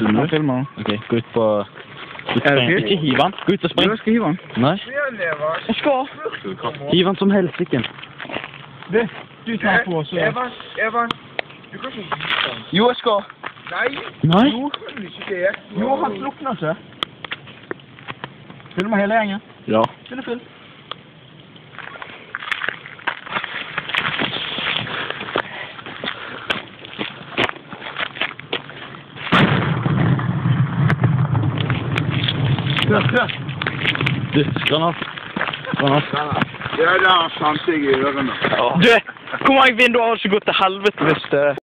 Filmer du? filmer. Ok, gå ut på... Er det fint? Ikke hiv den. Gå ut og spring. Du skal hive den. Nei. Jeg skal. Hiv han som helsiken. Du, du tar på oss Evan, Evan, du kan ikke Jo, jeg skal. Nei, Nei? Jo, ikke det. Jo, han slukner ikke. Filmer hele gjengen. Ja. Film, film. Du, granat. Granat. Det har fant jeg i ørene. Du, hvor mange vinduer har ikke gått til helvete hvis det